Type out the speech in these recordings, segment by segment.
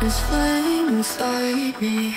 This flame inside me.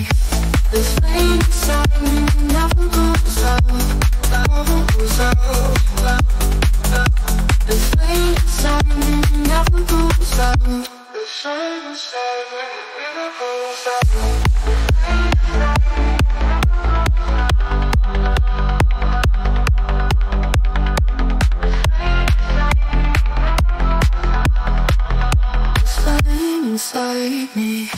inside me.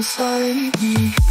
inside me.